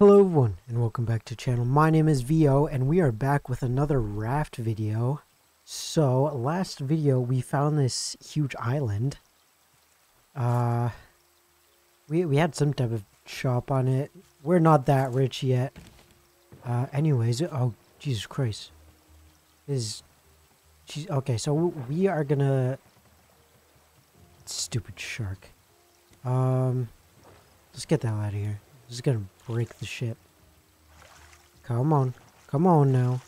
Hello everyone and welcome back to channel. My name is Vio and we are back with another raft video. So last video we found this huge island. Uh we we had some type of shop on it. We're not that rich yet. Uh anyways, oh Jesus Christ. Is she's okay, so we are gonna stupid shark. Um let's get the hell out of here. This is gonna break the ship. Come on. Come on now.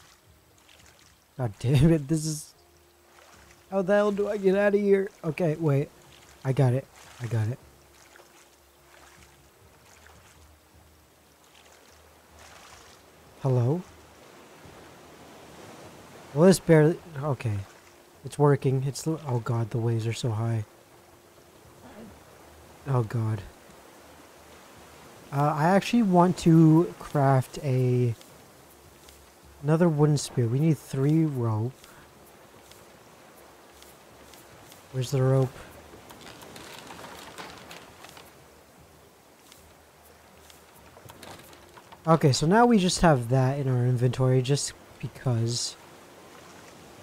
God damn it, this is... How the hell do I get out of here? Okay, wait. I got it. I got it. Hello? Well, this barely... Okay. It's working. It's... Oh god, the waves are so high. Oh god. Uh, I actually want to craft a another wooden spear. We need three rope. Where's the rope? Okay, so now we just have that in our inventory just because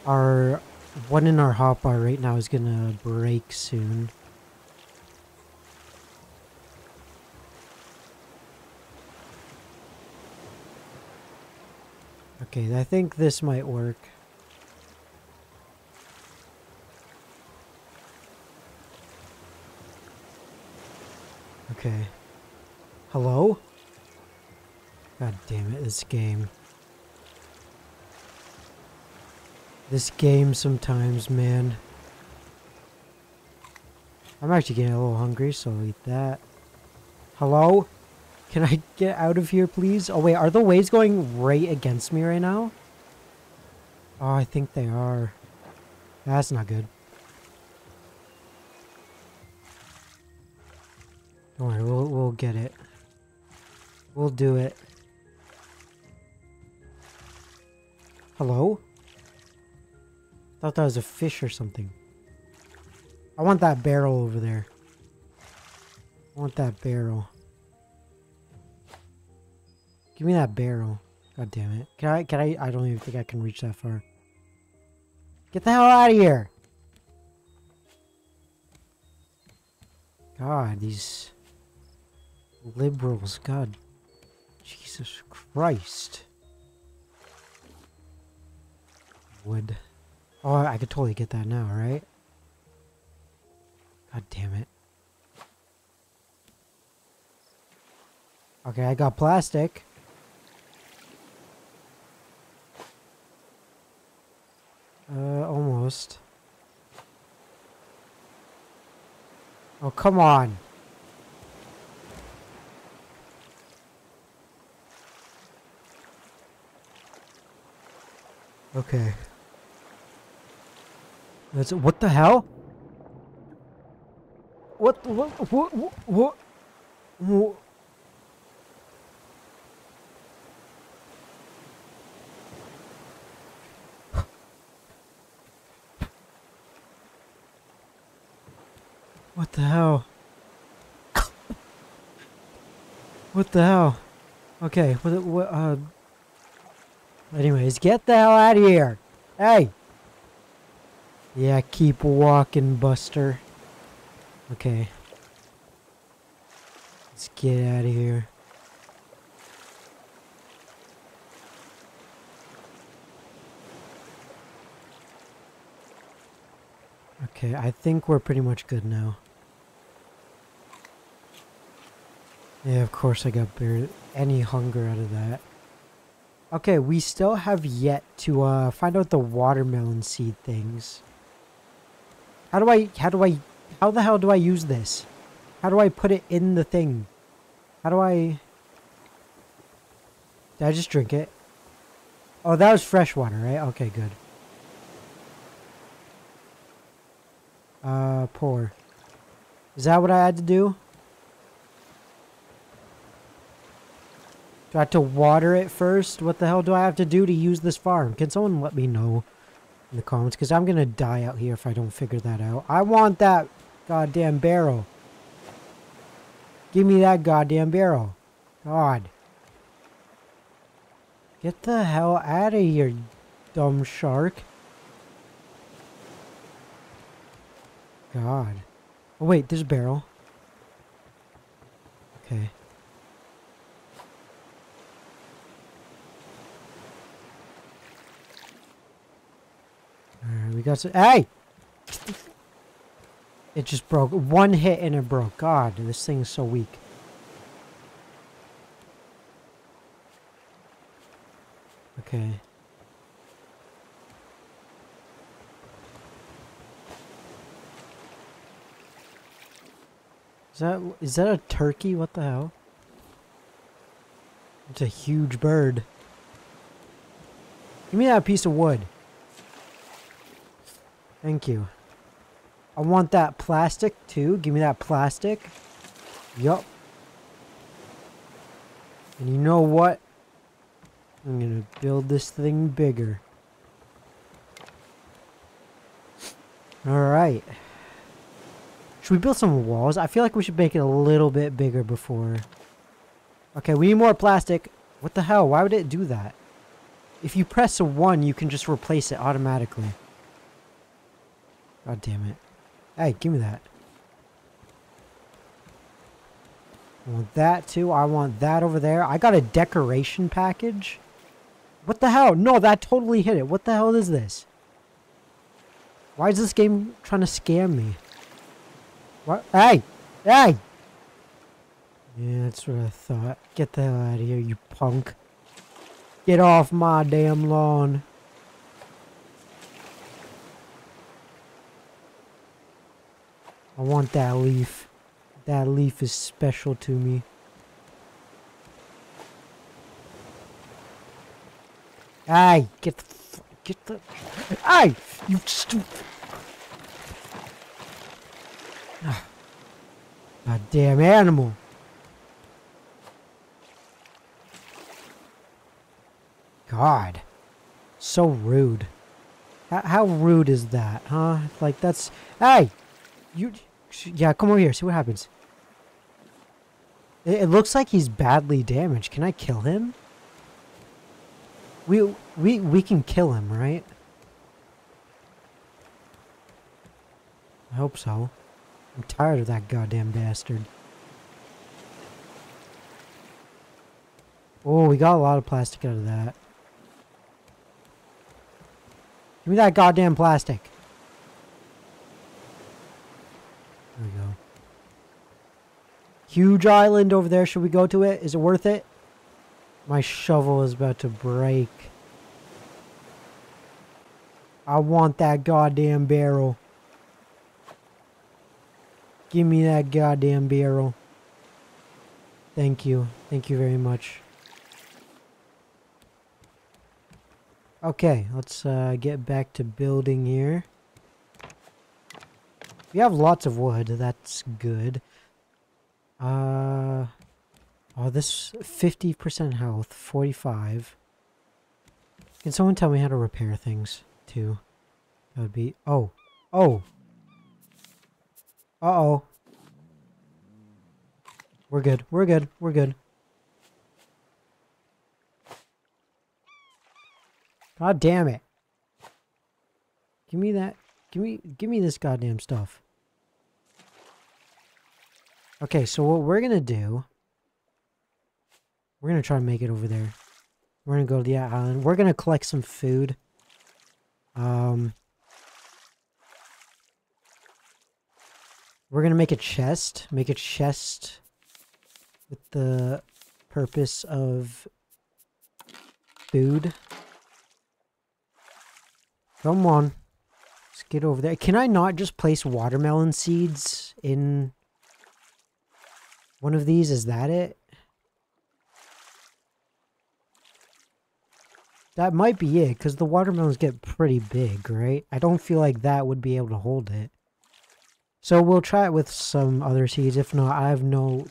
our one in our hotbar right now is gonna break soon. Okay, I think this might work. Okay. Hello? God damn it, this game. This game sometimes, man. I'm actually getting a little hungry, so I'll eat that. Hello? Can I get out of here, please? Oh, wait. Are the waves going right against me right now? Oh, I think they are. That's not good. Don't worry. We'll, we'll get it. We'll do it. Hello? Thought that was a fish or something. I want that barrel over there. I want that barrel. Give me that barrel. God damn it. Can I, can I, I don't even think I can reach that far. Get the hell out of here! God, these liberals, God. Jesus Christ. Wood. Oh, I could totally get that now, right? God damn it. Okay, I got plastic. Uh, almost. Oh, come on. Okay. That's what the hell? What what what what what? What? The hell? what the hell? Okay, what, what, uh... Anyways, get the hell out of here! Hey! Yeah, keep walking, Buster. Okay. Let's get out of here. Okay, I think we're pretty much good now. Yeah, of course I got barely any hunger out of that. Okay, we still have yet to uh, find out the watermelon seed things. How do I, how do I, how the hell do I use this? How do I put it in the thing? How do I... Did I just drink it? Oh, that was fresh water, right? Okay, good. Uh, pour. Is that what I had to do? Do I have to water it first? What the hell do I have to do to use this farm? Can someone let me know in the comments? Because I'm going to die out here if I don't figure that out. I want that goddamn barrel. Give me that goddamn barrel. God. Get the hell out of here, dumb shark. God. Oh wait, there's a barrel. Alright, we got some- Hey! It just broke. One hit and it broke. God, this thing is so weak. Okay. Is that is that a turkey? What the hell? It's a huge bird. Give me that piece of wood. Thank you. I want that plastic too. Give me that plastic. Yup. And you know what? I'm gonna build this thing bigger. Alright. Should we build some walls? I feel like we should make it a little bit bigger before. Okay, we need more plastic. What the hell? Why would it do that? If you press a 1, you can just replace it automatically. God damn it. Hey, give me that. I want that too. I want that over there. I got a decoration package. What the hell? No, that totally hit it. What the hell is this? Why is this game trying to scam me? What? Hey! Hey! Yeah, that's what I thought. Get the hell out of here, you punk. Get off my damn lawn. I want that leaf. That leaf is special to me. Hey, get the, get the, hey, you stupid. Ah, God damn animal. God. So rude. How, how rude is that, huh? Like, that's... Hey! You... Yeah, come over here. See what happens. It, it looks like he's badly damaged. Can I kill him? We, we, we can kill him, right? I hope so. I'm tired of that goddamn bastard. Oh, we got a lot of plastic out of that. Give me that goddamn plastic. There we go. Huge island over there. Should we go to it? Is it worth it? My shovel is about to break. I want that goddamn barrel. Give me that goddamn barrel. Thank you. Thank you very much. Okay, let's uh, get back to building here. We have lots of wood. That's good. Uh, oh, this 50% health, 45. Can someone tell me how to repair things, too? That would be... Oh. Oh. Uh-oh. We're good. We're good. We're good. God damn it. Give me that. Give me give me this goddamn stuff. Okay, so what we're gonna do we're gonna try and make it over there. We're gonna go to the island. We're gonna collect some food. Um We're gonna make a chest. Make a chest with the purpose of food. Come on. Let's get over there. Can I not just place watermelon seeds in one of these? Is that it? That might be it, because the watermelons get pretty big, right? I don't feel like that would be able to hold it. So we'll try it with some other seeds. If not, I have no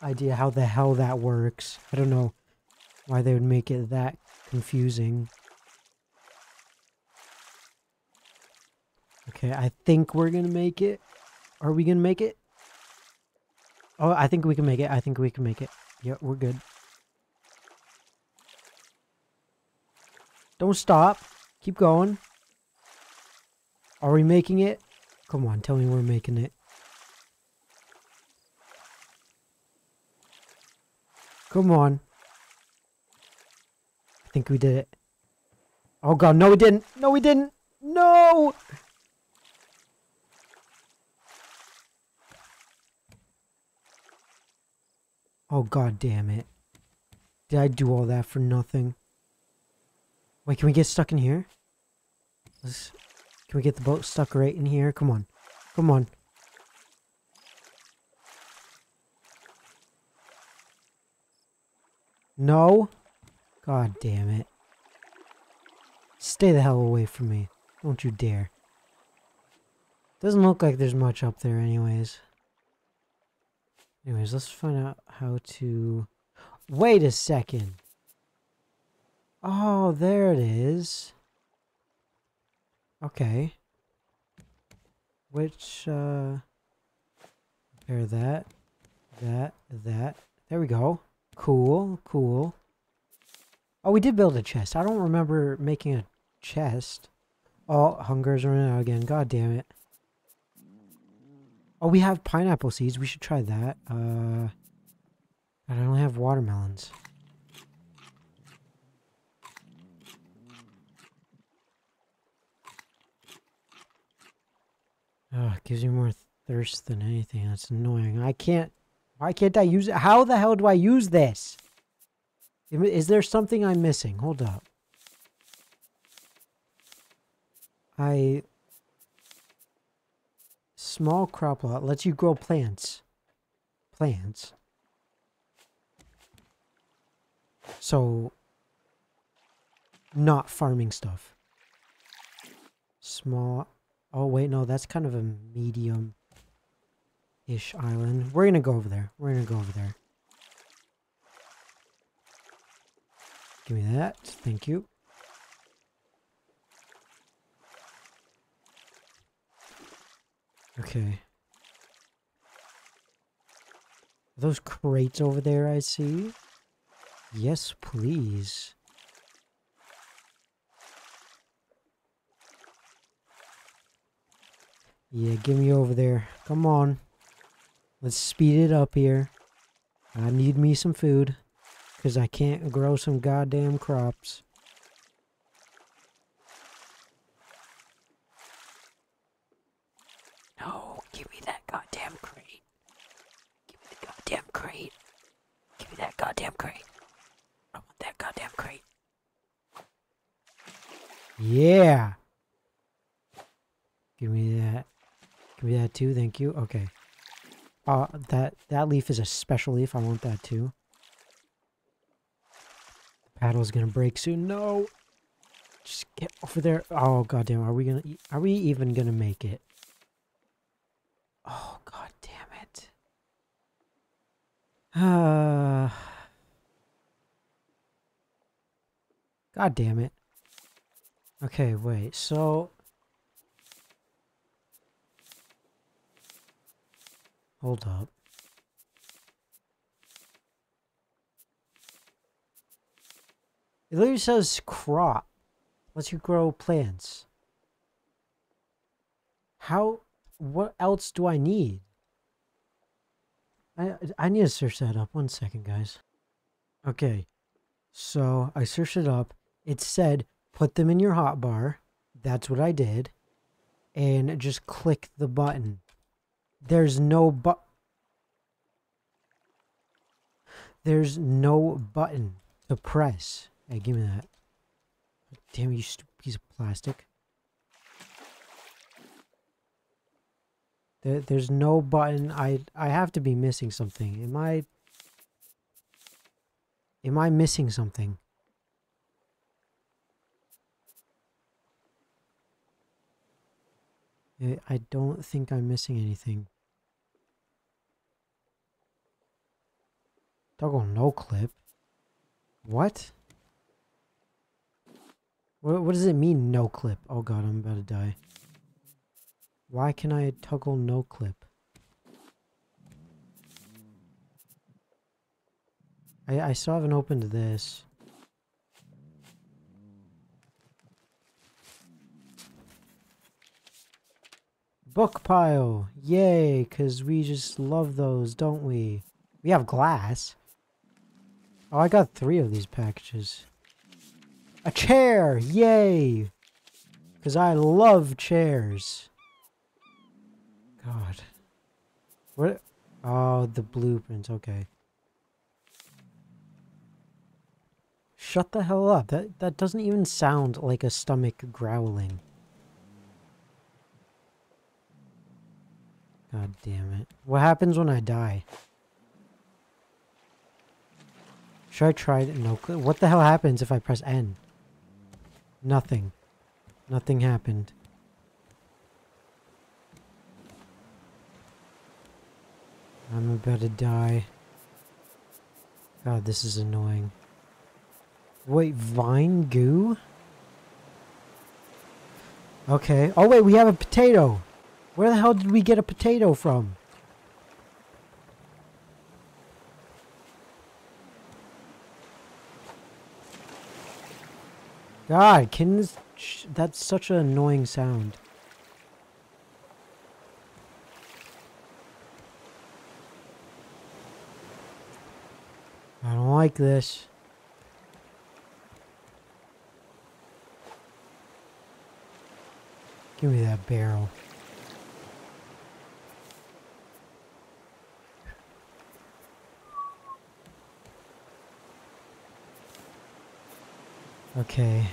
idea how the hell that works. I don't know why they would make it that confusing. Okay, I think we're gonna make it. Are we gonna make it? Oh, I think we can make it. I think we can make it. Yep, we're good. Don't stop. Keep going. Are we making it? Come on, tell me we're making it. Come on. I think we did it. Oh god, no we didn't. No we didn't. No! Oh god damn it. Did I do all that for nothing? Wait, can we get stuck in here? Let's, can we get the boat stuck right in here? Come on. Come on. No? God damn it. Stay the hell away from me. Don't you dare. Doesn't look like there's much up there anyways. Anyways, let's find out how to... Wait a second. Oh, there it is. Okay. Which, uh... Repair that. That. That. There we go. Cool. Cool. Oh, we did build a chest. I don't remember making a chest. Oh, hunger's running out again. God damn it. Oh, we have pineapple seeds. We should try that. Uh, I only have watermelons. Oh, it gives me more thirst than anything. That's annoying. I can't... Why can't I use it? How the hell do I use this? Is there something I'm missing? Hold up. I Small crop plot lets you grow plants. Plants. So, not farming stuff. Small. Oh, wait, no, that's kind of a medium ish island. We're going to go over there. We're to go over there. Give me that. Thank you. Okay. Those crates over there I see? Yes, please. Yeah, get me over there. Come on. Let's speed it up here. I need me some food. Because I can't grow some goddamn crops. Goddamn crate. I want that goddamn crate. Yeah. Give me that. Give me that too. Thank you. Okay. Uh, that that leaf is a special leaf. I want that too. The paddle's gonna break soon. No. Just get over there. Oh goddamn! Are we gonna? Are we even gonna make it? Oh god. God damn it. Okay, wait, so... Hold up. It literally says crop. Lets you grow plants. How... What else do I need? I, I need to search that up. One second, guys. Okay. So, I searched it up it said put them in your hotbar. That's what I did. And just click the button. There's no but There's no button to press. Hey, give me that. Damn you stupid piece of plastic. There, there's no button. I I have to be missing something. Am I Am I missing something? I don't think I'm missing anything. Toggle no clip. What? What, what does it mean, no clip? Oh god, I'm about to die. Why can I toggle no clip? I, I still haven't opened this. Book pile! Yay, because we just love those, don't we? We have glass. Oh, I got three of these packages. A chair! Yay! Because I love chairs. God. What? Oh, the blueprints. Okay. Shut the hell up. That, that doesn't even sound like a stomach growling. God damn it. What happens when I die? Should I try it? No. What the hell happens if I press N? Nothing. Nothing happened. I'm about to die. God, this is annoying. Wait, vine goo? Okay. Oh, wait, we have a potato. Where the hell did we get a potato from? God, can this... That's such an annoying sound. I don't like this. Give me that barrel. Okay.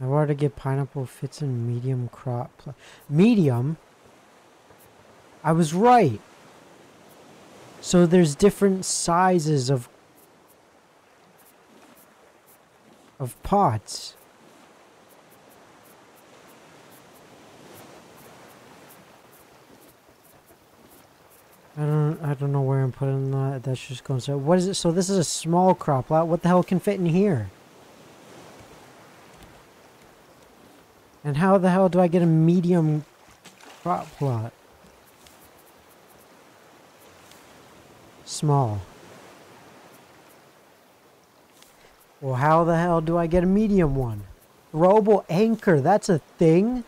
I wanted to get pineapple fits in medium crop. Medium? I was right. So there's different sizes of of pots. I don't I don't know where I'm putting that. That's just going so what is it? So this is a small crop plot. What the hell can fit in here? And how the hell do I get a medium crop plot? Small. Well, how the hell do I get a medium one? Robo anchor, that's a thing?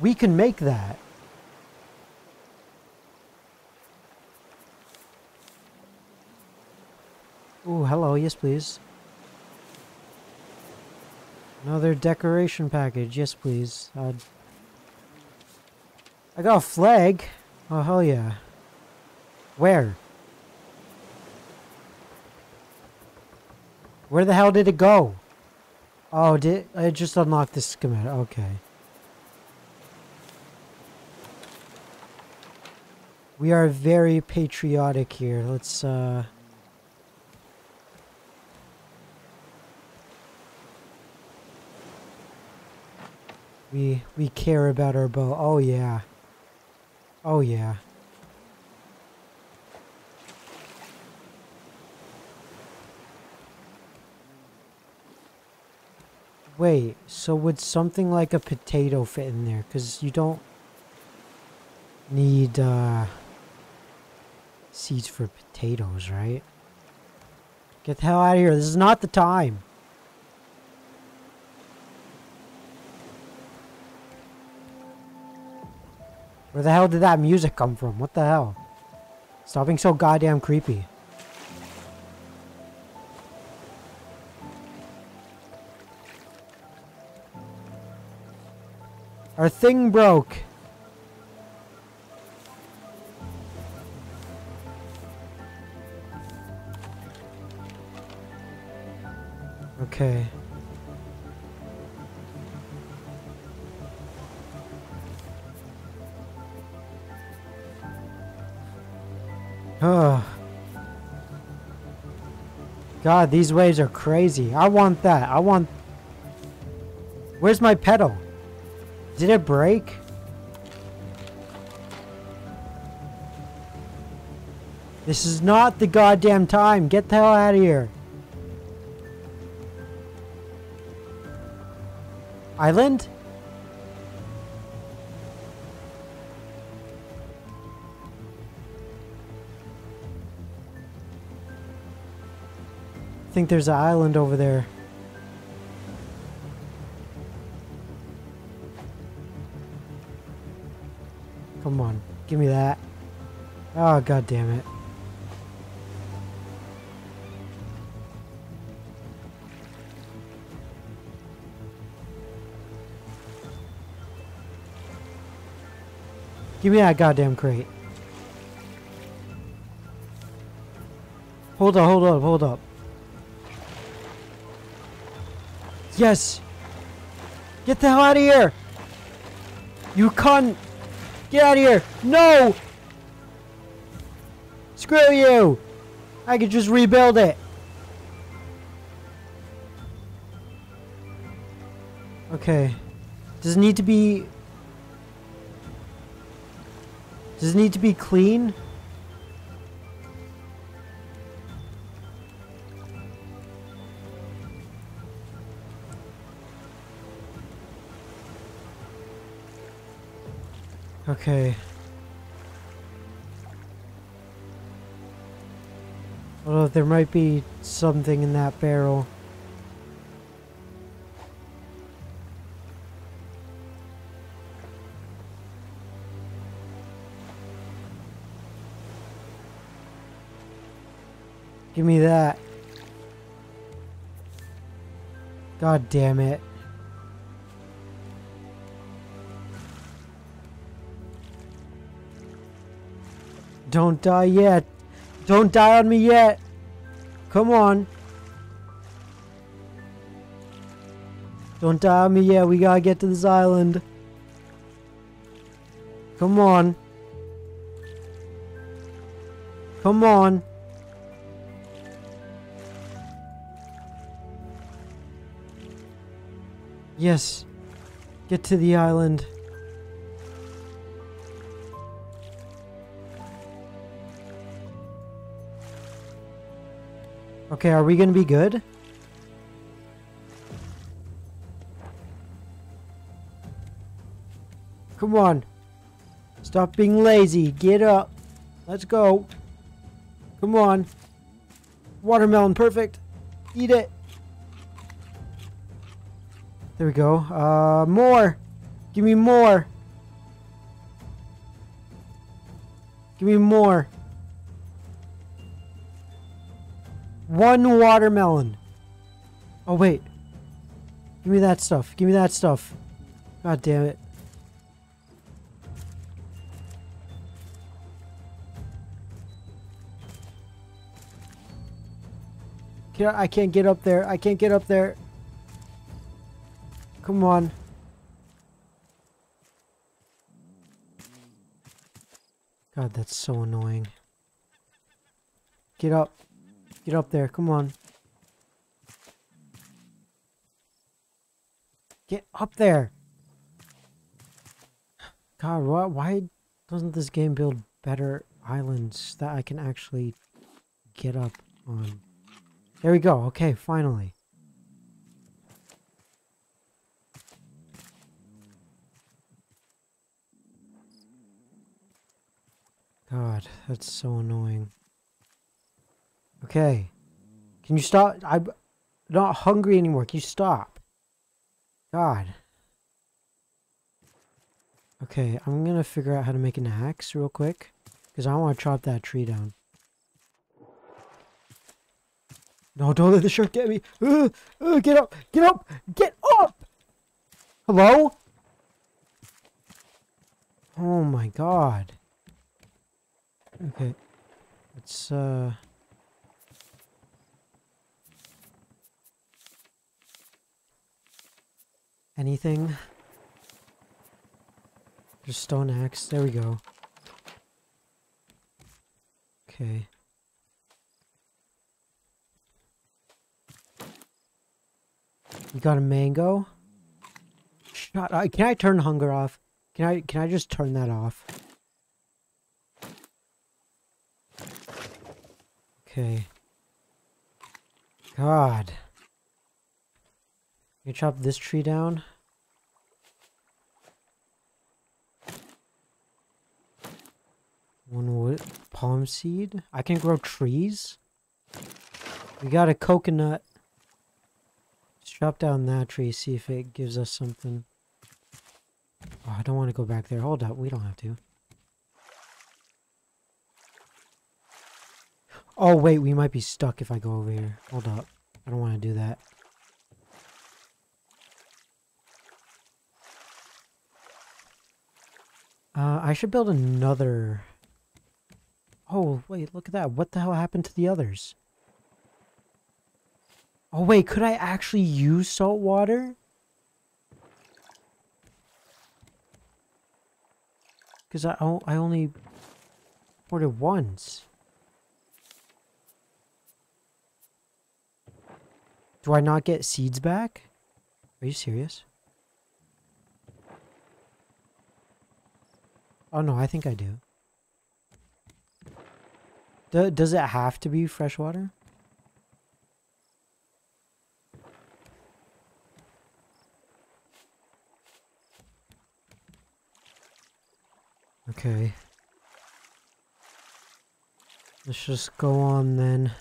We can make that. Oh, hello. Yes, please. Another decoration package. Yes, please. Uh, I got a flag. Oh, hell yeah. Where? Where the hell did it go? Oh, did I just unlocked the schematic? Okay. We are very patriotic here. Let's, uh... We we care about our bow. Oh yeah. Oh yeah. Wait, so would something like a potato fit in there? Because you don't need uh, seeds for potatoes, right? Get the hell out of here. This is not the time. Where the hell did that music come from? What the hell? Stop being so goddamn creepy. Our thing broke. Okay. Oh. God, these waves are crazy. I want that. I want... Where's my pedal? Did it break? This is not the goddamn time. Get the hell out of here. Island? I think there's an island over there. Give me that. Oh, god damn it. Give me that goddamn crate. Hold up, hold up, hold up. Yes! Get the hell out of here! You cunt! Get out of here! No! Screw you! I could just rebuild it. Okay. Does it need to be... Does it need to be clean? Okay. Although there might be something in that barrel. Give me that. God damn it. Don't die yet. Don't die on me yet. Come on. Don't die on me yet. We gotta get to this island. Come on. Come on. Yes. Get to the island. Okay, are we gonna be good? Come on. Stop being lazy. Get up. Let's go. Come on. Watermelon, perfect. Eat it. There we go. Uh, more. Give me more. Give me more. One watermelon. Oh, wait. Give me that stuff. Give me that stuff. God damn it. I can't get up there. I can't get up there. Come on. God, that's so annoying. Get up. Get up there. Come on. Get up there. God, why, why doesn't this game build better islands that I can actually get up on? There we go. Okay, finally. God, that's so annoying. Okay. Can you stop? I'm not hungry anymore. Can you stop? God. Okay, I'm gonna figure out how to make an axe real quick. Because I want to chop that tree down. No, don't let the shark get me. Uh, uh, get up! Get up! Get up! Hello? Oh my god. Okay. Let's, uh... Anything? Just stone axe. There we go. Okay. You got a mango? Shut up. Can I turn hunger off? Can I can I just turn that off? Okay. God. Can you chop this tree down? One wood, palm seed. I can grow trees. We got a coconut. Let's chop down that tree, see if it gives us something. Oh, I don't want to go back there. Hold up, we don't have to. Oh, wait, we might be stuck if I go over here. Hold up. I don't want to do that. Uh, I should build another... Oh, wait, look at that. What the hell happened to the others? Oh, wait, could I actually use salt water? Because I, I only it once. Do I not get seeds back? Are you serious? Oh no, I think I do. do does it have to be fresh water? Okay. Let's just go on then.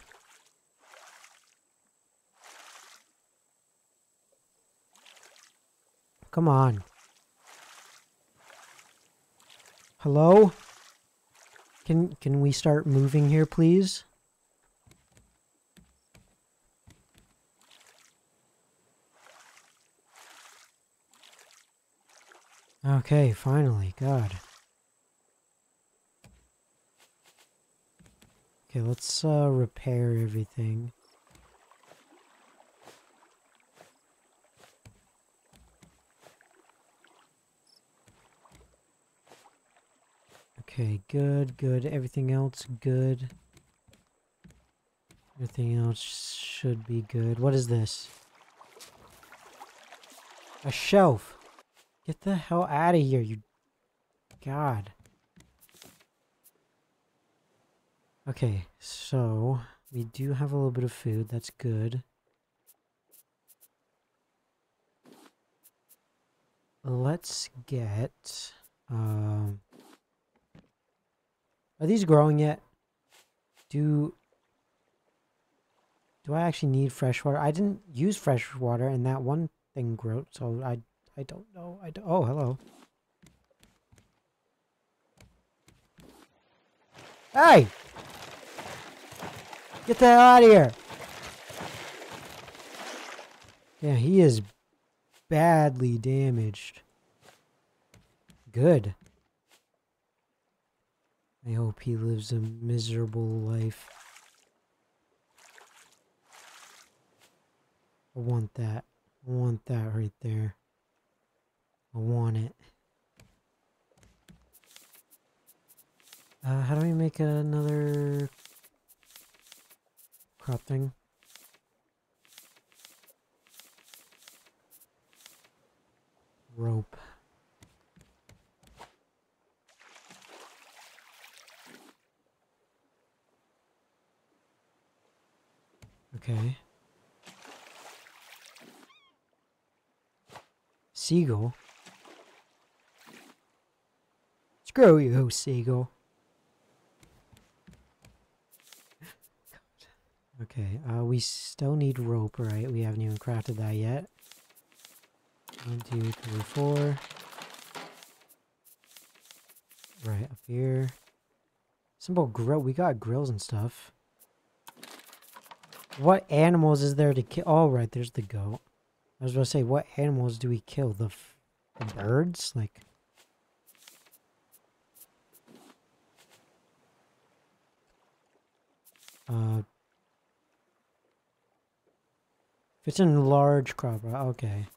Come on. Hello? Can can we start moving here, please? Okay, finally. God. Okay, let's uh, repair everything. Okay, good, good. Everything else good. Everything else should be good. What is this? A shelf. Get the hell out of here, you... God. Okay, so... We do have a little bit of food. That's good. Let's get... Um... Are these growing yet? Do... Do I actually need fresh water? I didn't use fresh water and that one thing grew, so I I don't know. I don't, oh, hello. Hey! Get the hell out of here! Yeah, he is badly damaged. Good. I hope he lives a miserable life. I want that. I want that right there. I want it. Uh, how do we make another crop thing? Rope. Okay. Seagull? Screw you, Seagull. Okay, uh, we still need rope, right? We haven't even crafted that yet. One, two, three, four. Right, up here. Simple grill. We got grills and stuff. What animals is there to kill? Oh, right, there's the goat. I was going to say, what animals do we kill? The, the birds? Like... Uh, if it's in large crop, okay.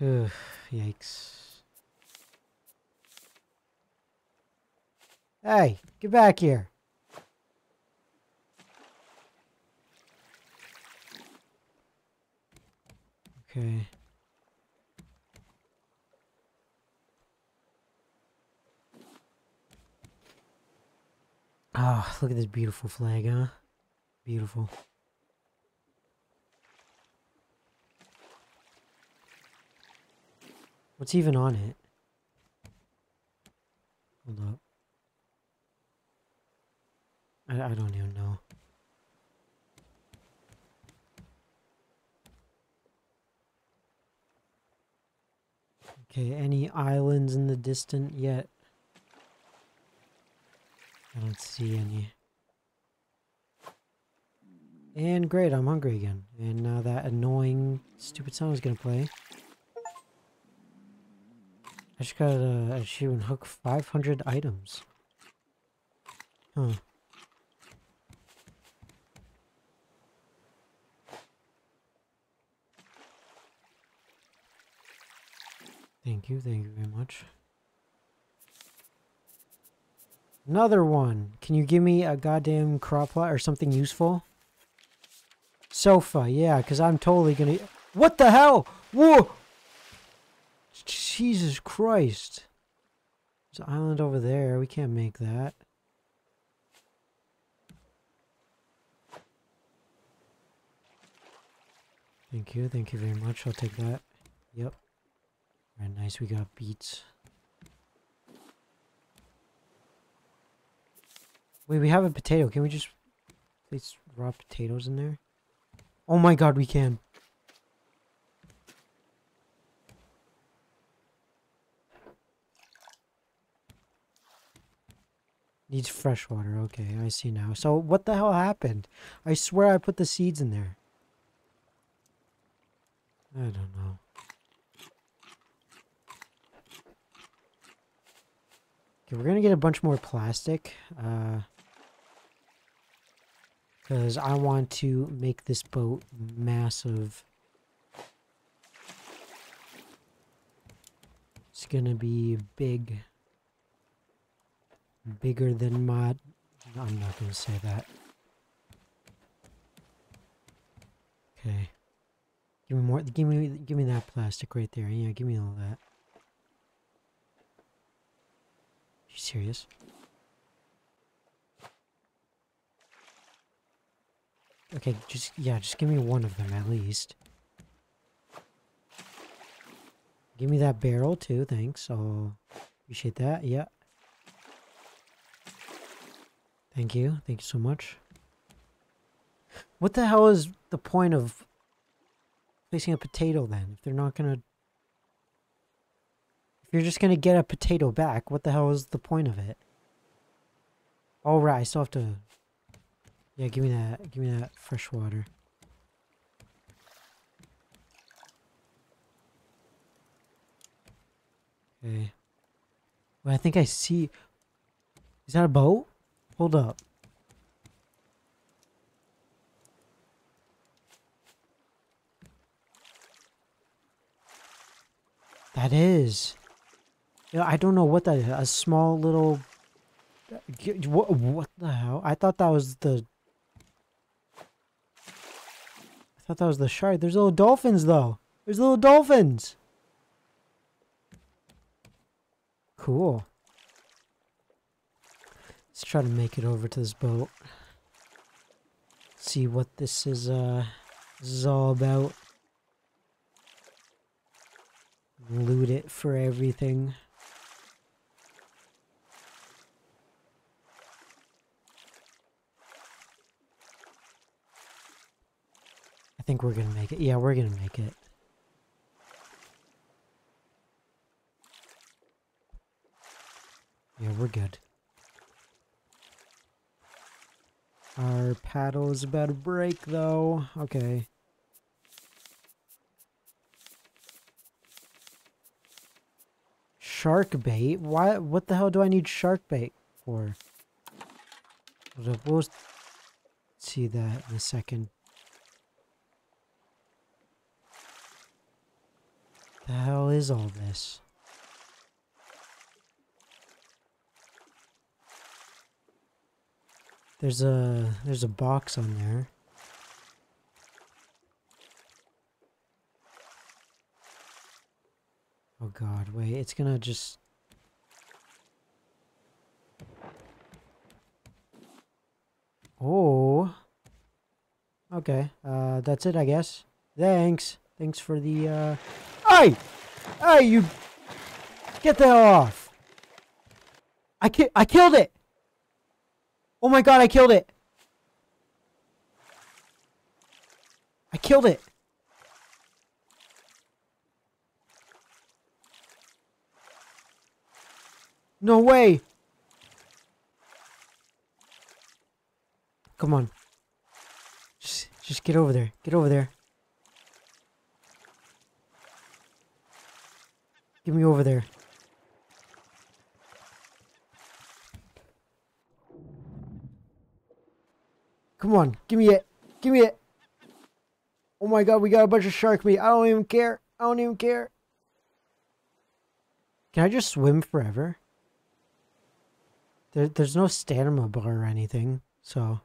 Ugh, yikes. Hey, get back here. Okay. Oh, look at this beautiful flag, huh? Beautiful. What's even on it? Hold up. I, I don't even know. Okay, any islands in the distant yet? I don't see any. And great, I'm hungry again. And now that annoying, stupid song is gonna play. I just got a and hook 500 items. Huh. Thank you, thank you very much. Another one. Can you give me a goddamn crop or something useful? Sofa, yeah, because I'm totally gonna... What the hell? Whoa! Jesus Christ. There's an island over there. We can't make that. Thank you. Thank you very much. I'll take that. Alright, nice. We got beets. Wait, we have a potato. Can we just place raw potatoes in there? Oh my god, we can. Needs fresh water. Okay, I see now. So what the hell happened? I swear I put the seeds in there. I don't know. Okay, we're gonna get a bunch more plastic. Uh, because I want to make this boat massive. It's gonna be big. Bigger than my... I'm not gonna say that. Okay. Give me more. Give me. Give me that plastic right there. Yeah, give me all that. You serious? Okay, just, yeah, just give me one of them at least. Give me that barrel too, thanks. I'll appreciate that, yeah. Thank you, thank you so much. What the hell is the point of placing a potato then? If they're not gonna... You're just gonna get a potato back, what the hell is the point of it? Oh right, I still have to yeah, give me that. Give me that fresh water. Okay. Well, I think I see... Is that a boat? Hold up. That is. I don't know what that is. A small little... What, what the hell? I thought that was the I thought that was the shark. There's little dolphins, though. There's little dolphins. Cool. Let's try to make it over to this boat. See what this is, uh, this is all about. Loot it for everything. Think we're gonna make it. Yeah, we're gonna make it. Yeah, we're good. Our paddle is about to break, though. Okay. Shark bait? Why? What the hell do I need shark bait for? We'll see that in a second. The hell is all this? There's a there's a box on there. Oh god, wait, it's gonna just Oh. Okay, uh that's it I guess. Thanks. Thanks for the uh Hey! Hey, you... Get hell off. I, ki I killed it! Oh my god, I killed it! I killed it! No way! Come on. Just Just get over there. Get over there. Get me over there. Come on, give me it. Give me it. Oh my god, we got a bunch of shark meat. I don't even care. I don't even care. Can I just swim forever? There, there's no stamina bar or anything, so...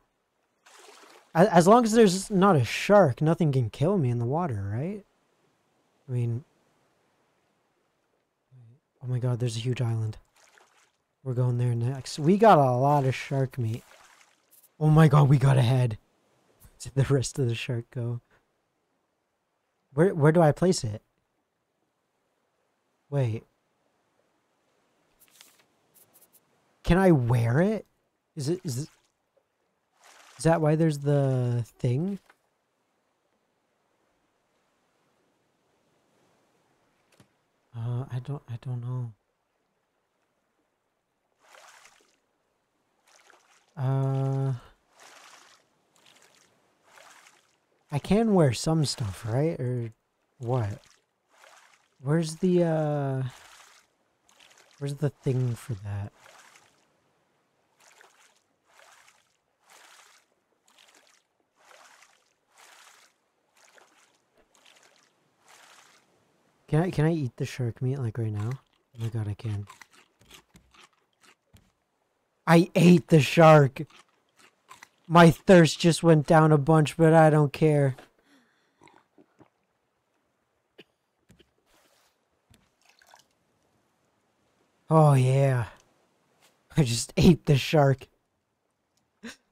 As long as there's not a shark, nothing can kill me in the water, right? I mean... Oh my god, there's a huge island. We're going there next. We got a lot of shark meat. Oh my god, we got ahead. Did the rest of the shark go? Where where do I place it? Wait. Can I wear it? Is it is it Is that why there's the thing? Uh I don't I don't know. Uh I can wear some stuff, right? Or what? Where's the, uh... Where's the thing for that? Can I, can I eat the shark meat, like, right now? Oh my god, I can. I ate the shark! My thirst just went down a bunch, but I don't care. Oh yeah. I just ate the shark.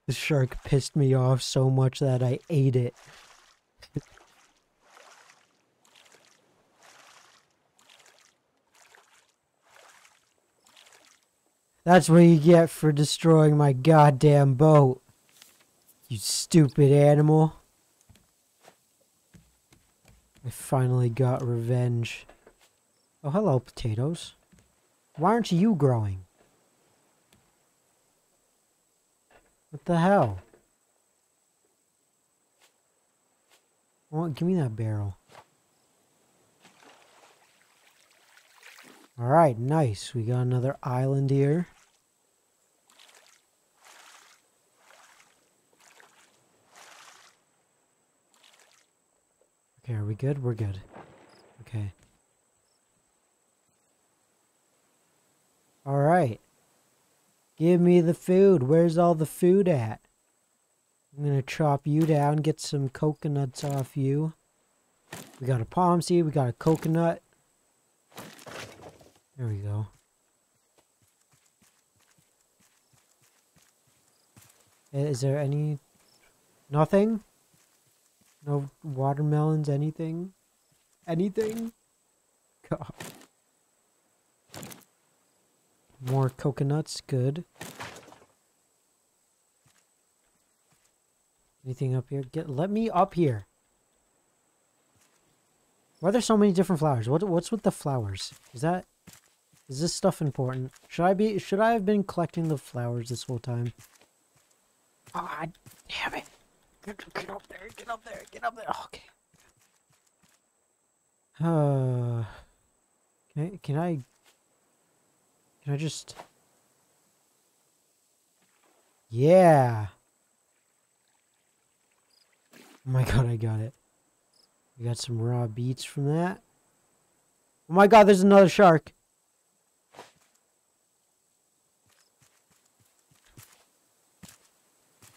The shark pissed me off so much that I ate it. That's what you get for destroying my goddamn boat. You stupid animal. I finally got revenge. Oh, hello, potatoes. Why aren't you growing? What the hell? Well, give me that barrel. Alright, nice. We got another island here. Okay, are we good? We're good. Okay. Alright. Give me the food. Where's all the food at? I'm gonna chop you down, get some coconuts off you. We got a palm seed, we got a coconut. There we go. Eh, is there any... Nothing? No watermelons, anything? Anything? God. More coconuts, good. Anything up here? Get let me up here. Why are there so many different flowers? What what's with the flowers? Is that is this stuff important? Should I be should I have been collecting the flowers this whole time? Ah, damn it. Get, up there, get up there, get up there. Oh, okay. Uh, can I, can I, can I just, yeah. Oh my god, I got it. We got some raw beets from that. Oh my god, there's another shark.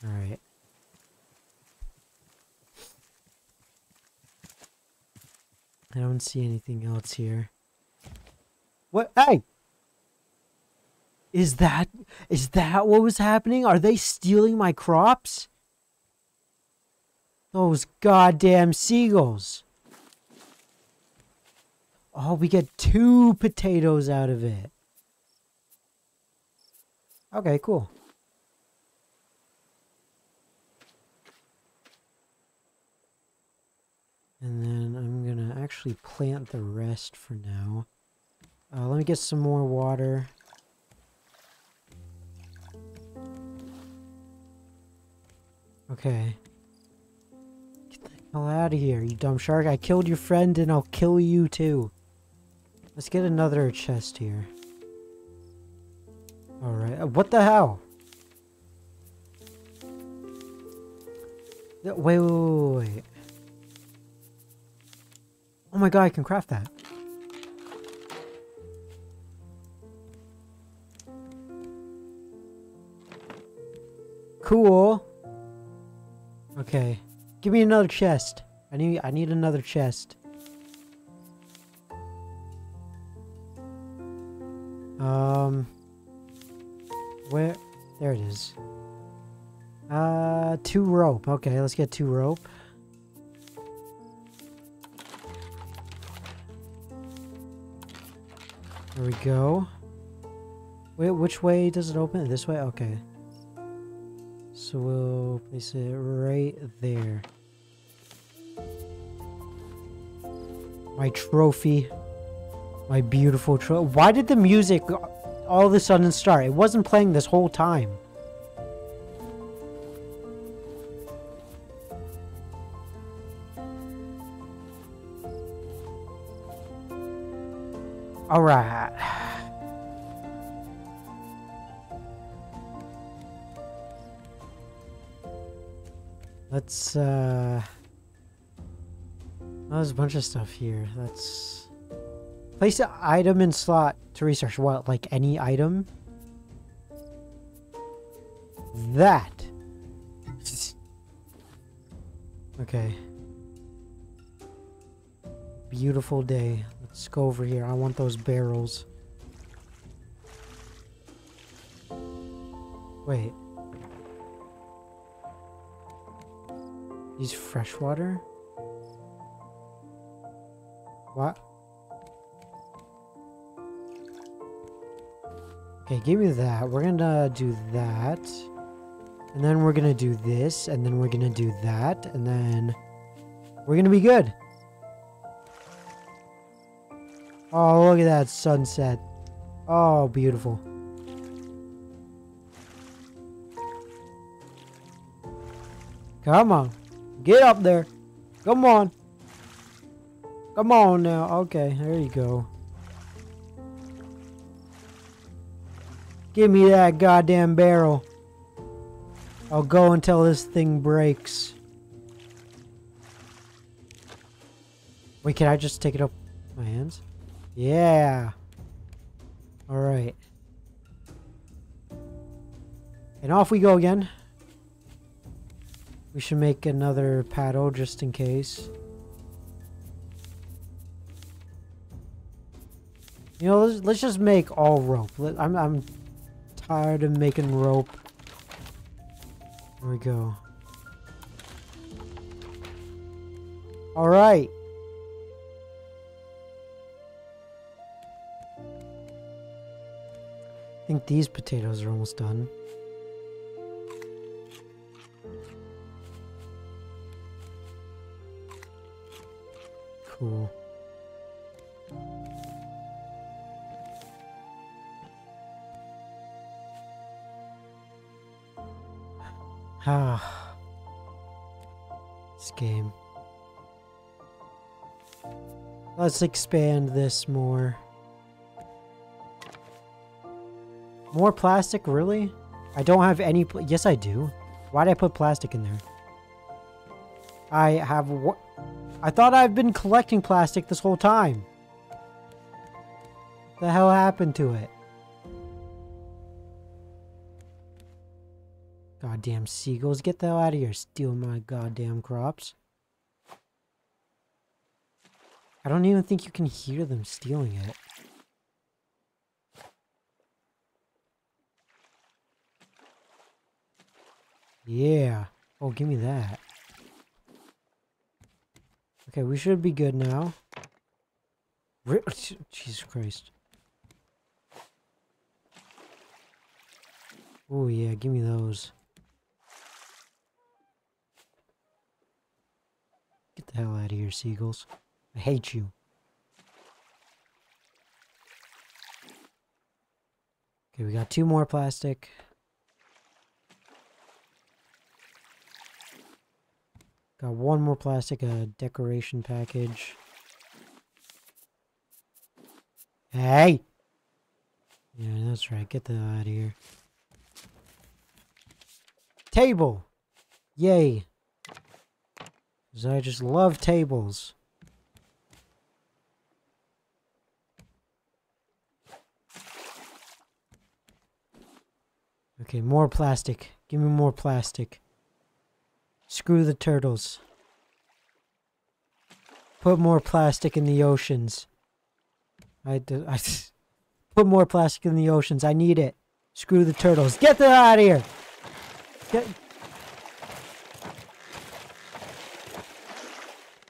Alright. I don't see anything else here. What? Hey! Is that, is that what was happening? Are they stealing my crops? Those goddamn seagulls. Oh, we get two potatoes out of it. Okay, cool. And then I'm going to actually plant the rest for now. Uh, let me get some more water. Okay. Get the hell out of here, you dumb shark. I killed your friend and I'll kill you too. Let's get another chest here. Alright. Uh, what the hell? Wait, wait, wait, wait. Oh my god, I can craft that. Cool. Okay. Give me another chest. I need I need another chest. Um where there it is. Uh two rope. Okay, let's get two rope. There we go. Wait, which way does it open? This way? Okay. So we'll place it right there. My trophy. My beautiful trophy. Why did the music all of a sudden start? It wasn't playing this whole time. Let's, uh... Oh, there's a bunch of stuff here. Let's... Place an item in slot to research. What, like any item? That. Okay. Beautiful day. Let's go over here. I want those barrels. Wait. Use fresh water? What? Okay, give me that. We're gonna do that. And then we're gonna do this. And then we're gonna do that. And then we're gonna be good. Oh, look at that sunset. Oh, beautiful. Come on. Get up there. Come on. Come on now. Okay, there you go. Give me that goddamn barrel. I'll go until this thing breaks. Wait, can I just take it up my hands? Yeah. Alright. And off we go again. We should make another paddle just in case. You know, let's, let's just make all rope. I'm, I'm tired of making rope. There we go. Alright. I think these potatoes are almost done. Cool. Ah. This game. Let's expand this more. More plastic, really? I don't have any... yes, I do. Why did I put plastic in there? I have... I thought I've been collecting plastic this whole time. The hell happened to it? Goddamn seagulls, get the hell out of here, steal my goddamn crops. I don't even think you can hear them stealing it. Yeah. Oh, give me that. Okay, we should be good now. Jesus Christ. Oh yeah, give me those. Get the hell out of here, seagulls. I hate you. Okay, we got two more plastic. Got one more plastic, a decoration package. Hey! Yeah, that's right. Get that out of here. Table! Yay! Because I just love tables. Okay, more plastic. Give me more plastic. Screw the turtles. Put more plastic in the oceans. I, I put more plastic in the oceans. I need it. Screw the turtles. Get that out of here. Get.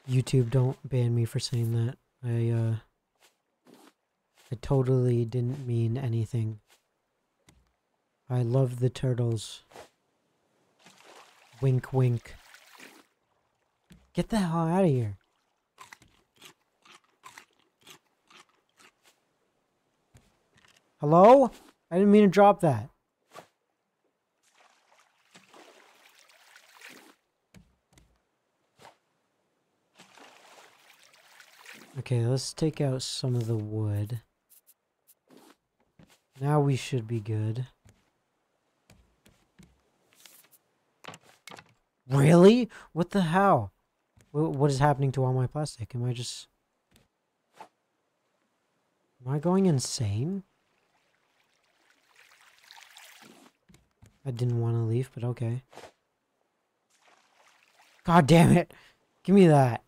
YouTube, don't ban me for saying that. I, uh, I totally didn't mean anything. I love the turtles. Wink, wink. Get the hell out of here. Hello? I didn't mean to drop that. Okay, let's take out some of the wood. Now we should be good. Really? What the hell? What is happening to all my plastic? Am I just... Am I going insane? I didn't want to leave, but okay. God damn it! Give me that!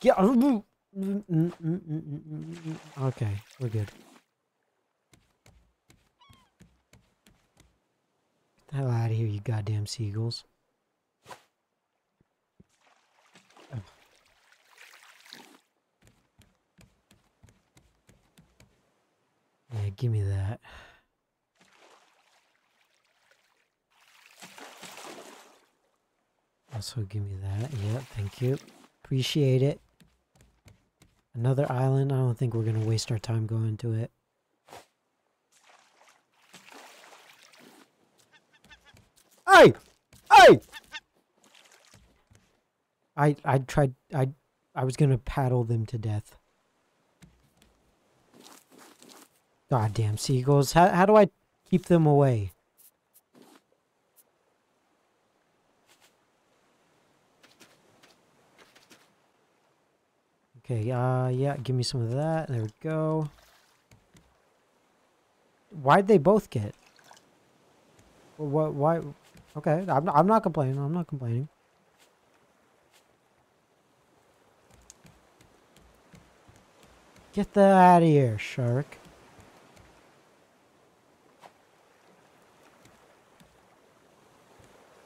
Get... Uh, mm, mm, mm, okay, we're good. Get the hell out of here, you goddamn seagulls. Yeah, give me that. Also give me that. Yeah, thank you. Appreciate it. Another island. I don't think we're going to waste our time going to it. Hey! Hey! I I tried I I was going to paddle them to death. Goddamn seagulls. How, how do I keep them away? Okay, uh, yeah, give me some of that. There we go. Why'd they both get? What, why? Okay, I'm, I'm not complaining. I'm not complaining. Get that out of here, shark.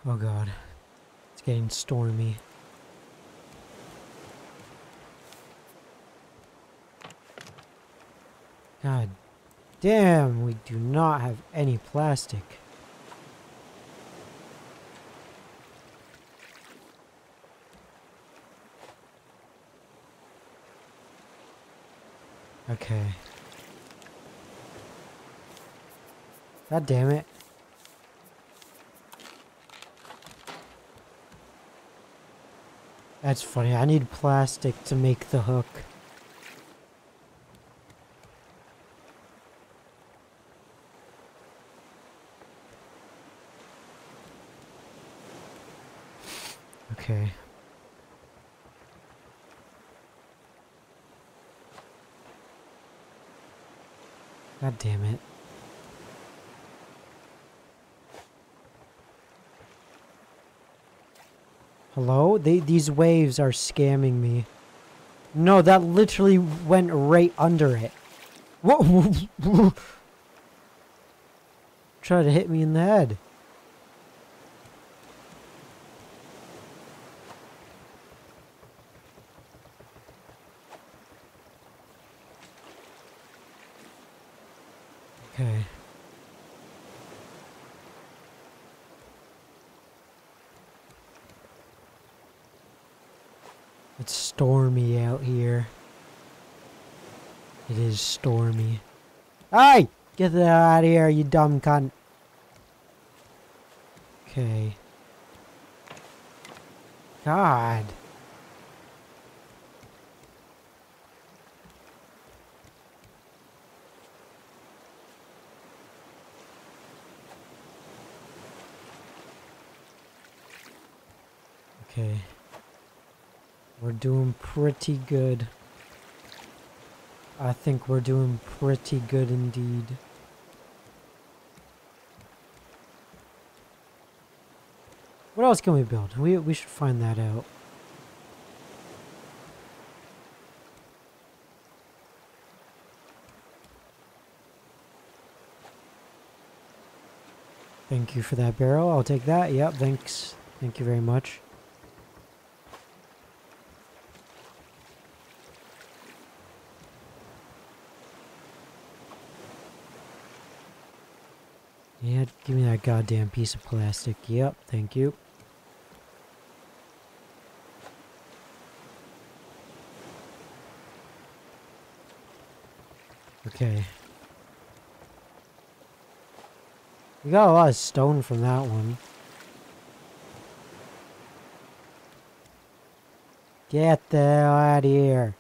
Oh god. It's getting stormy. God damn, we do not have any plastic. Okay. God damn it. That's funny. I need plastic to make the hook. Okay. God damn it. Hello? They, these waves are scamming me. No, that literally went right under it. Whoa! Try to hit me in the head. Okay. It's stormy out here. It is stormy. Get that out of here, you dumb cunt. Okay. God. Okay. We're doing pretty good. I think we're doing pretty good indeed. What else can we build? We, we should find that out. Thank you for that barrel. I'll take that. Yep, thanks. Thank you very much. Yeah, give me that goddamn piece of plastic. Yep, thank you. Okay. We got a lot of stone from that one. Get the hell out of here.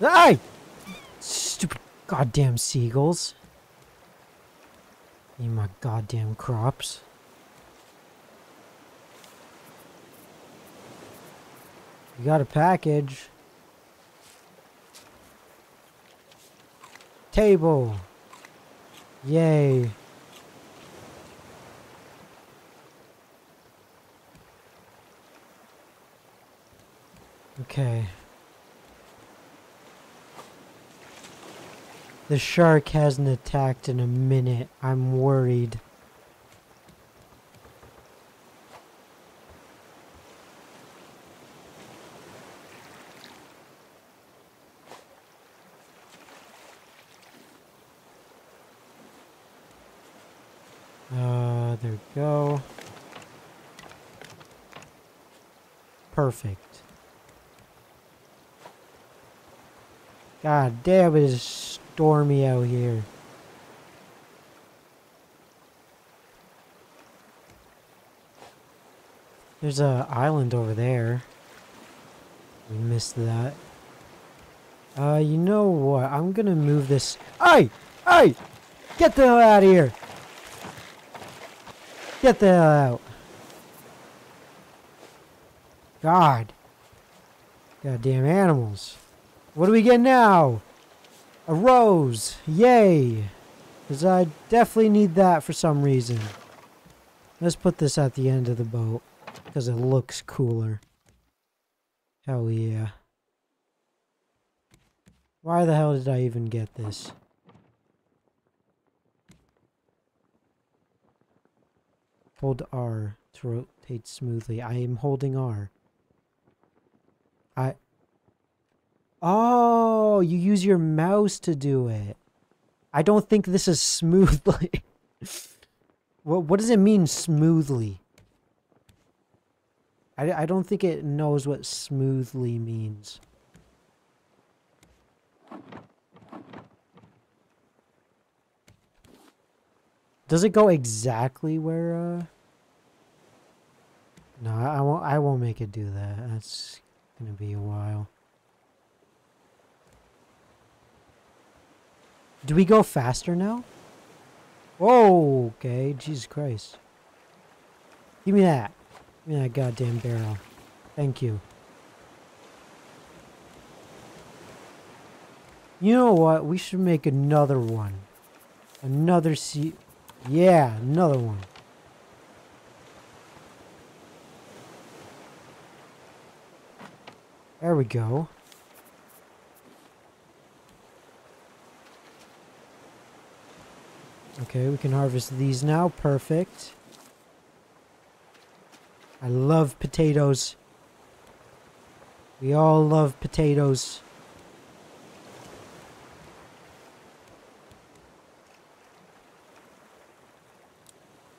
Hey! Stupid goddamn seagulls. Need my goddamn crops. You got a package. Table. Yay. Okay. The shark hasn't attacked in a minute. I'm worried. Uh, there we go. Perfect. God damn, it is stormy out here. There's a island over there. We missed that. Uh, you know what? I'm gonna move this. Hey! Hey! Get the hell out of here! Get the hell out. God. Goddamn animals. What do we get now? A rose. Yay. Because I definitely need that for some reason. Let's put this at the end of the boat. Because it looks cooler. Hell yeah. Why the hell did I even get this? Hold R to rotate smoothly. I am holding R. I... Oh, you use your mouse to do it. I don't think this is smoothly. what, what does it mean, smoothly? I, I don't think it knows what smoothly means. Does it go exactly where, uh... No, I won't, I won't make it do that. That's gonna be a while. Do we go faster now? Whoa, okay. Jesus Christ. Give me that. Give me that goddamn barrel. Thank you. You know what? We should make another one. Another sea... Yeah, another one. There we go. Okay, we can harvest these now. Perfect. I love potatoes. We all love potatoes.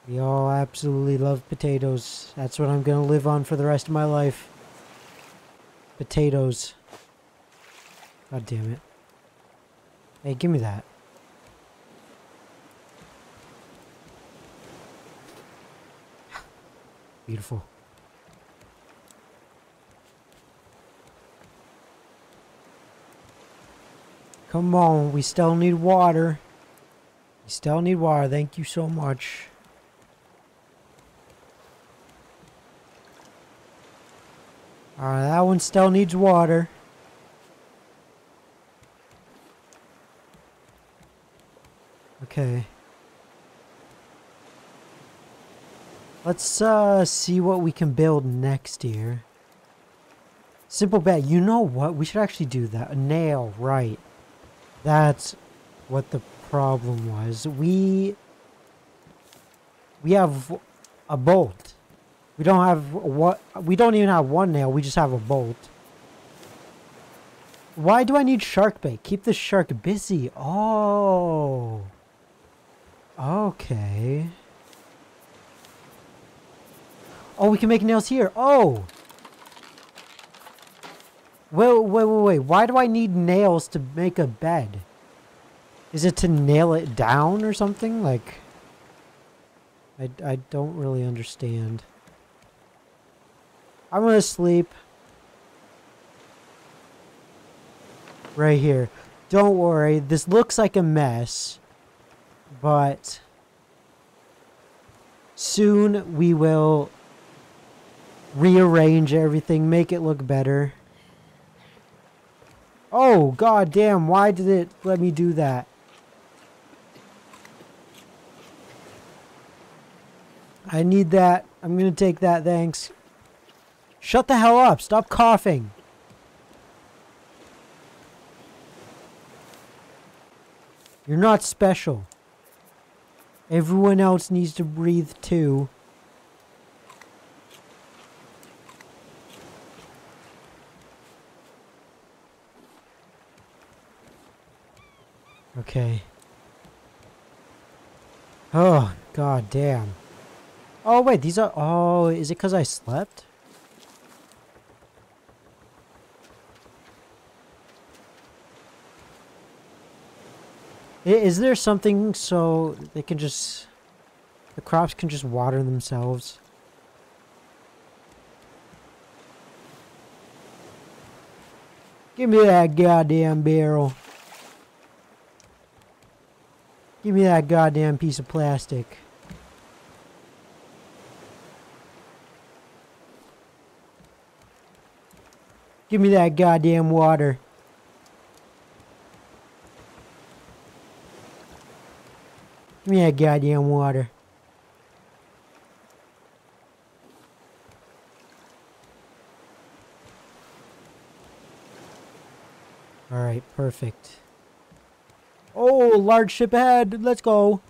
We all absolutely love potatoes. That's what I'm going to live on for the rest of my life. Potatoes. God damn it. Hey, give me that. Beautiful. Come on, we still need water. We still need water. Thank you so much. Alright, that one still needs water. Okay. Let's uh, see what we can build next year. Simple bet. You know what? We should actually do that. A nail, right. That's what the problem was. We... We have a bolt. We don't have what we don't even have one nail, we just have a bolt. Why do I need shark bait? Keep the shark busy. Oh. Okay. Oh, we can make nails here. Oh. Wait, wait, wait, wait. Why do I need nails to make a bed? Is it to nail it down or something? Like, I, I don't really understand. I'm gonna sleep. Right here. Don't worry, this looks like a mess, but soon we will rearrange everything, make it look better. Oh, god damn, why did it let me do that? I need that. I'm gonna take that, thanks. Shut the hell up. Stop coughing. You're not special. Everyone else needs to breathe too. Okay. Oh, god damn. Oh, wait, these are... Oh, is it because I slept? Is there something so they can just... The crops can just water themselves? Give me that goddamn barrel. Give me that goddamn piece of plastic. Give me that goddamn water. Give me that goddamn water. Alright, perfect. Oh, large ship ahead. Let's go.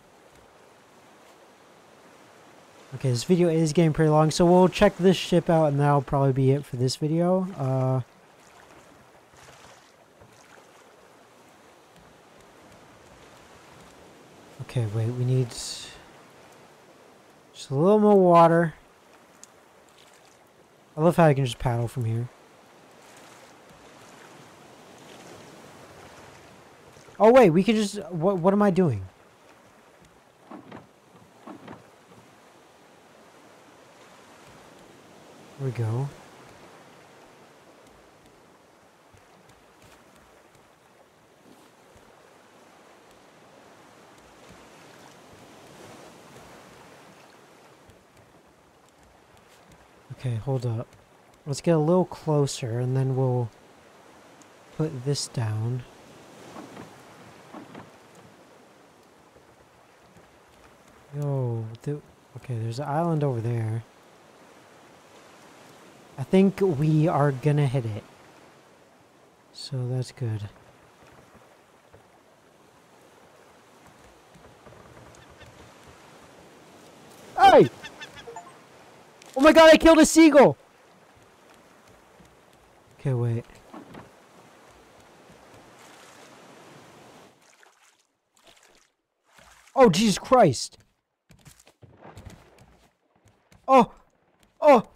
Okay, this video is getting pretty long, so we'll check this ship out, and that'll probably be it for this video. Uh... Okay, wait, we need just a little more water. I love how I can just paddle from here. Oh wait, we can just, what, what am I doing? There we go. Okay, hold up. Let's get a little closer and then we'll put this down. Yo, th okay, there's an island over there. I think we are gonna hit it. So that's good. Hey! Oh my god, I killed a seagull! Okay, wait. Oh, Jesus Christ! Oh! Oh!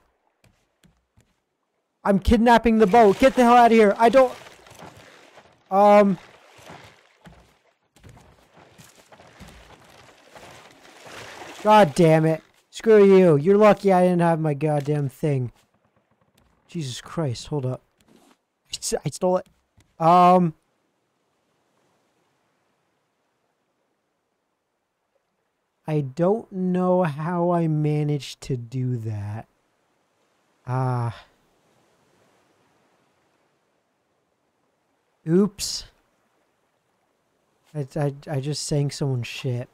I'm kidnapping the boat. Get the hell out of here. I don't... Um... God damn it. Screw you. You're lucky I didn't have my goddamn thing. Jesus Christ. Hold up. I stole it. Um... I don't know how I managed to do that. Ah. Uh, oops. I, I, I just sank someone's shit.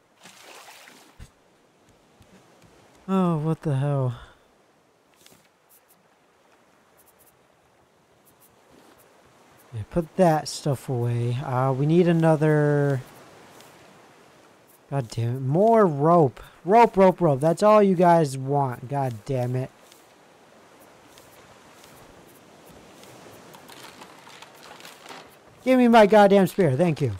Oh, what the hell. Yeah, put that stuff away. Uh, we need another... God damn it. More rope. Rope, rope, rope. That's all you guys want. God damn it. Give me my goddamn spear. Thank you.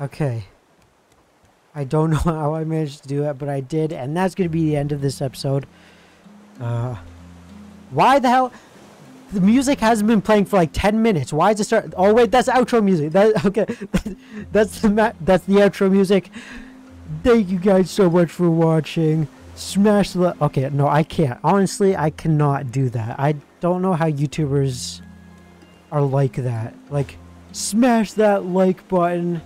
Okay. I don't know how I managed to do it, but I did, and that's going to be the end of this episode. Uh, why the hell? the music hasn't been playing for like 10 minutes. Why is it start? Oh wait, that's outro music. That okay. that's the that's the outro music. Thank you guys so much for watching. Smash the Okay, no, I can't. Honestly, I cannot do that. I don't know how YouTubers are like that. Like smash that like button.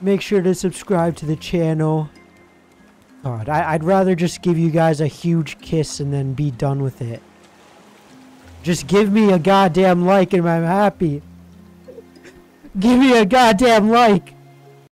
Make sure to subscribe to the channel. God, I, I'd rather just give you guys a huge kiss and then be done with it. Just give me a goddamn like and I'm happy. Give me a goddamn like.